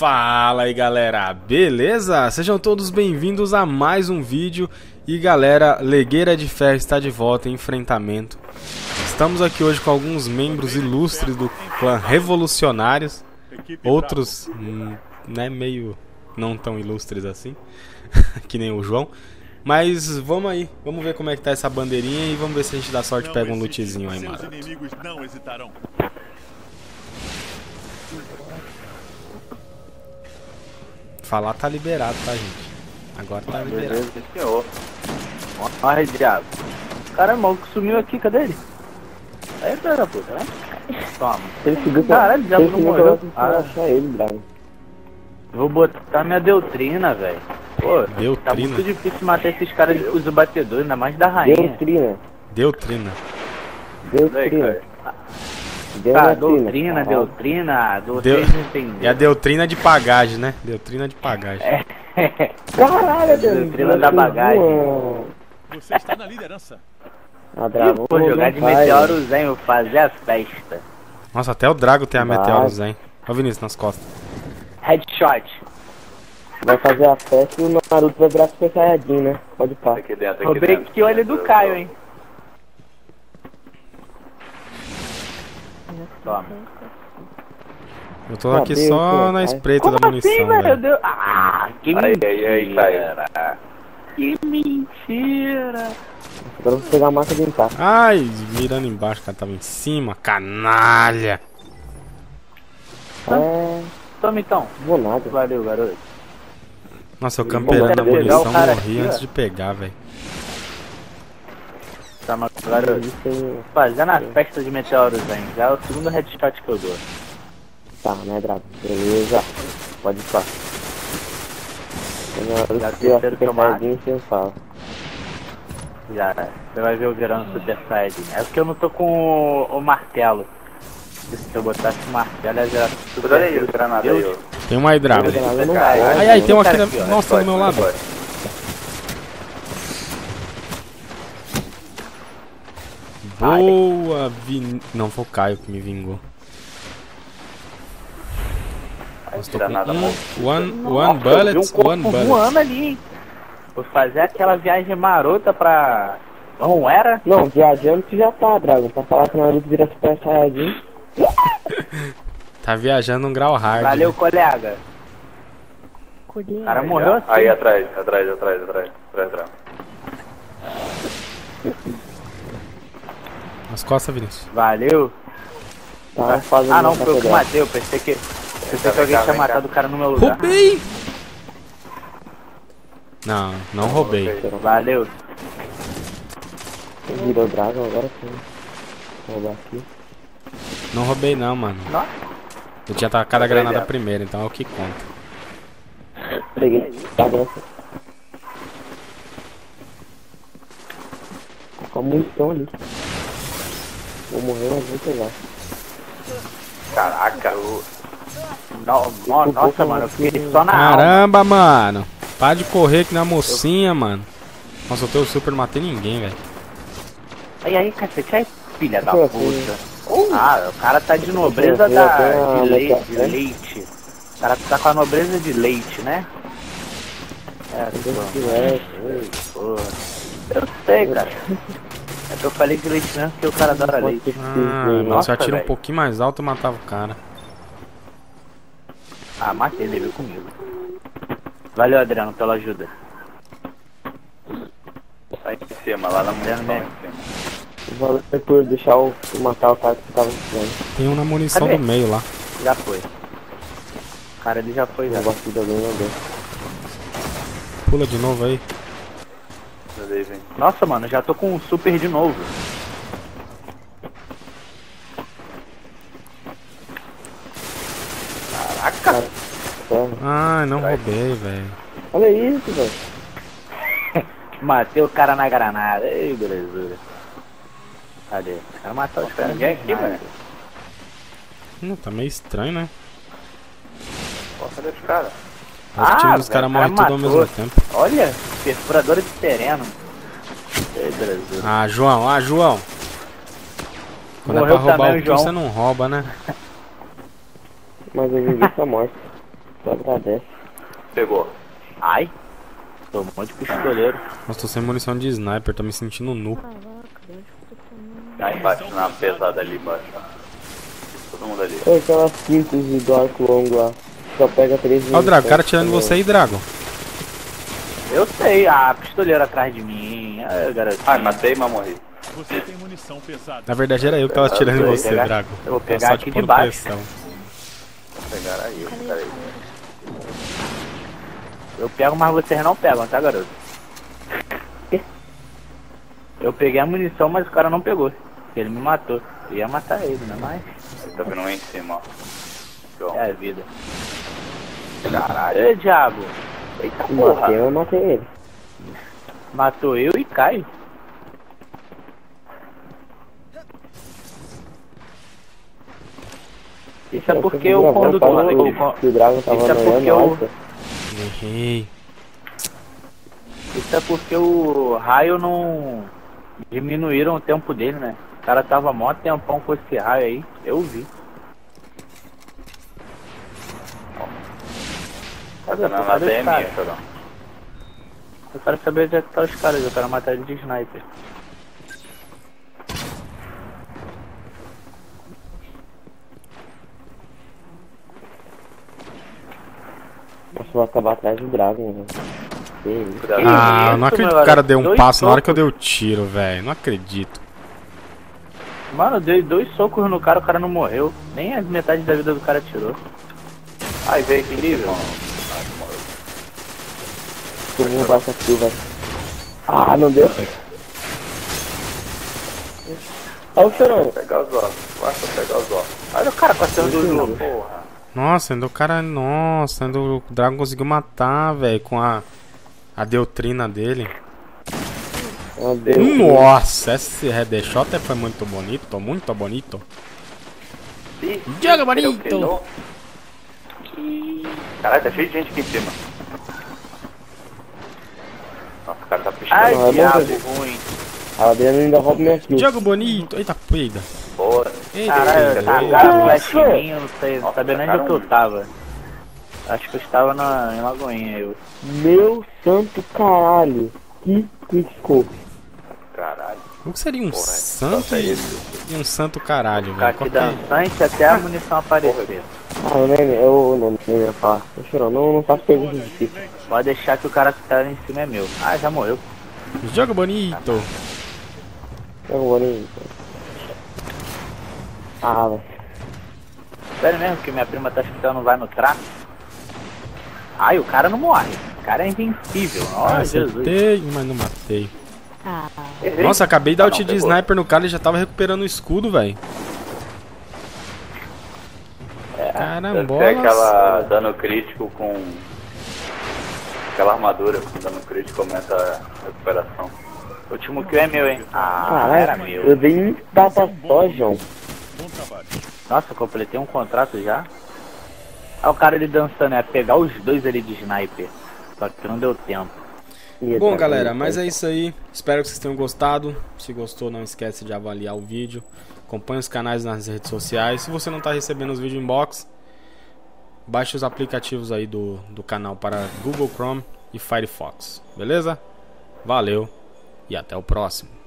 Fala aí galera, beleza? Sejam todos bem-vindos a mais um vídeo e galera, Legueira de Ferro está de volta em enfrentamento. Estamos aqui hoje com alguns membros ilustres do clã Revolucionários, outros hum, né, meio não tão ilustres assim, que nem o João. Mas vamos aí, vamos ver como é que tá essa bandeirinha e vamos ver se a gente dá sorte e pega um lootzinho aí, mano. Falar tá liberado, tá, gente? Agora tá liberado. Beleza, senhor. Olha, diabo. Caramba, o que sumiu aqui, cadê ele? Aí, filho da puta, né? Toma. Ele seguir Caralho, o diabo não morreu. Ah. Achar ele, Drago. vou botar minha doutrina, velho. Pô, tá Doutrina? muito difícil matar esses caras de uso batedor, ainda mais da rainha. Doutrina. Deutrina. Doutrina. Ah, Doutrina. doutrina, Caralho. doutrina, doutrina, entendeu. E a Deutrina de pagagem, né? Deutrina de pagagem. É. Caralho, Deus. Doutrina da bagagem. Você está na liderança. Ah, Drago. Vou jogar não de meteoro zen, vou fazer a festa. Nossa, até o Drago tem a Vai. Meteoro Zen. Olha o Vinícius nas costas. Headshot. Vai fazer a festa e o Naruto vai virar Super Saiyajin, né? Pode aqui Roubei que olho do Caio, hein. Toma. Eu tô aqui Deus, só na espreita Como da munição, assim, velho? Ah, que Aí, mentira. aí. Que mentira. Agora eu vou pegar a marca de impacto. Ai, mirando embaixo, o cara tava em cima. Canalha. É. Toma então. Vou nada. Valeu, garoto. Nossa, eu camperando a munição, morri antes de pegar, velho. Garoto. Isso aí. Fazendo a festa de meteoros, hein. Já é o segundo headshot que eu dou. Tá, né, Drago? Beleza. Pode pá. Quando Já eu terceiro Super que eu mato. Saiyajin, fala. Já, você vai ver eu virando Super Saiyajin. É porque eu não tô com o, o martelo. Se eu botasse o martelo, ia virar Super o ó. Tem um aí, Drago. Eu não Ai. Ai, tem um aqui cara na... aqui, ó. Nossa, do meu lado. Boa, Vin... Não, foi o Caio que me vingou. Nossa, tô com um, one, Nossa, one bullet, um corpo one bullet. voando ali, hein? Vou fazer aquela viagem marota pra... Não era? Não, viajando tu já tá, Dragon. Pra falar que o Naruto vira Super Saiyajin. Tá viajando um grau hard. Valeu, né? colega. O cara morreu assim. Aí atrás, atrás, atrás, atrás, atrás, atrás. Nas costas, Vinícius. Valeu. Tá fazendo Ah, não, foi eu que matei. Eu pensei que, pensei que alguém cá, tinha matado o cara no meu lugar. Roubei! Não, não roubei. Valeu. Virou Dragon agora sim. Vou roubar aqui. Não roubei não, mano. Nossa. Eu tinha tacado a granada primeiro, então é o que conta. Peguei. Tá dentro. Com a munição ali. Vou morrer, mas vou pegar. Caraca, o... No- no- nossa, mano, eu fiquei só na alma. Caramba, mano. Para de correr que na mocinha, mano. Nossa, eu tenho super, matei ninguém, velho. Aí, aí, cacete, aí, filha da puta. Ah, o cara tá de nobreza Eu da, de, leite, de leite. O cara tá com a nobreza de leite, né? É, porra. Eu sei, cara. É que eu falei de leite mesmo porque o cara adora leite. Ah, Nossa, se eu atiro um pouquinho mais alto, eu matava o cara. Ah, matei ele veio comigo. Valeu, Adriano, pela ajuda. Tá em cima, lá na né? em cima. Valeu por deixar eu matar o cara que tava estranho. Tem um na munição Cadê? do meio lá. Já foi. O cara ele já foi, já. Deus. Pula de novo aí. Cadê, vem? Nossa, mano, já tô com um super de novo. Caraca! Ai, não roubei, velho. Olha isso, velho. Matei o cara na granada. Ei, belezura. Cadê? Quero matar os caras. ninguém aqui, velho. Hum, tá meio estranho, né? Ó, cadê os caras? Acho que o time Ah, dos velho, caras o morre cara tudo ao mesmo tempo. Olha, perfuradora de terreno. Belezura. Ah, João, ah, João. Quando é Morreu pra roubar também o João. você não rouba, né? Mas eu vivi essa morte. Tu agradece. Pegou. Ai. Tomou de pistoleiro. Nossa, tô sem munição de sniper, tô me sentindo nu. Aí embaixo, na pesada ali embaixo. Todo mundo ali. Oi, aquelas quintas do arco longo lá. Só pega três Ó o Drago, o cara tirando também. você aí, Drago. Eu sei, ah, pistoleiro atrás de mim. Ah, garotinho. Ai, matei, mas morri. Você tem munição pesada. Na verdade era eu que tava atirando em você, pegar- Drago. eu vou pegar aqui de baixo. pressão. Vou pegar aí, peraí. Eu pego, mas vocês não pegam, tá, garoto? Eu peguei a munição, mas o cara não pegou. Ele me matou. Eu ia matar ele, né? Mas Ele tá vindo um em cima, ó. Então, é a vida. Caralho. Ei, diabo. Eita Eu porra. matei, eu matei ele. Matou eu e Caio. Isso é porque o condutor. o o Dragon tava Isso é porque alta. Errei. Isso é porque o raio não diminuíram o tempo dele, né? O cara tava mó tempão com esse raio aí, eu vi. Tá dando Eu na quero os DM, caras. Chorão. Eu quero saber onde é que tá os caras, eu quero matar ele de sniper. Nossa, eu vou acabar atrás do Dragon, velho. Que isso. Cuidado. Ah, não acredito que o cara deu um Dois passo na hora que eu socos. dei o tiro, velho. Não acredito. Mano, eu dei dois socos no cara, o cara não morreu. Nem a metade da vida do cara tirou. Ai, veio que aqui, velho. Ah, não deu? Olha o chorão. Pegar os ossos. Basta pegar os ossos. Olha o cara passando do jogo. Porra. Nossa, ainda o cara. Nossa, ainda o Dragon conseguiu matar, velho, com a. A deutrina dele. Nossa, esse headshot foi muito bonito, muito bonito. Joga bonito! Caralho, tá cheio de gente aqui em cima. Nossa, o cara tá Ai, Não, é pichando. diabo bom, ruim. A Adriana ainda rouba minha kill. Jogo bonito! Eita, peida! Porra. Eita, Caralho, peida. cagaram flash em mim, eu não sei, não sabia nem onde tacaram eu tava. Acho que eu estava na, em Lagoinha, eu. Meu santo caralho. Que quickscope. Caralho. O que seria um Porra, santo só e, isso. e um santo caralho, Ficar velho? aqui Qualquer- dançante até a munição aparecer. Ah, eu nem, eu não, ia falar. Não, não faço pergunta difícil. Pode deixar que o cara que tá ali em cima é meu. Ah, já morreu. Jogo bonito! Eu vou nem... Ah, velho. Sério mesmo que minha prima tá escutando vai no traço? Ai, o cara não morre. O cara é invencível. Ah, Ó, Jesus. acertei, mas não matei. Errei. Nossa, acabei de dar Ah, o tiro de pegou. sniper no cara e já tava recuperando o escudo, velho. Carambola. ser aquela dano crítico com. Aquela armadura com dano crítico aumenta a recuperação. O último kill é meu, hein? Ah, era meu. eu dei um tapa só, João. Bom trabalho. Nossa, completei um contrato já. Ah, o cara ali dançando, é pegar os dois ali de sniper. Só que não deu tempo. Bom, dar galera, mas é isso aí. Espero que vocês tenham gostado. Se gostou, não esquece de avaliar o vídeo. Acompanhe os canais nas redes sociais. Se você não está recebendo os vídeos inbox, baixe os aplicativos aí do, do canal para Google Chrome e Firefox. Beleza? Valeu e até o próximo.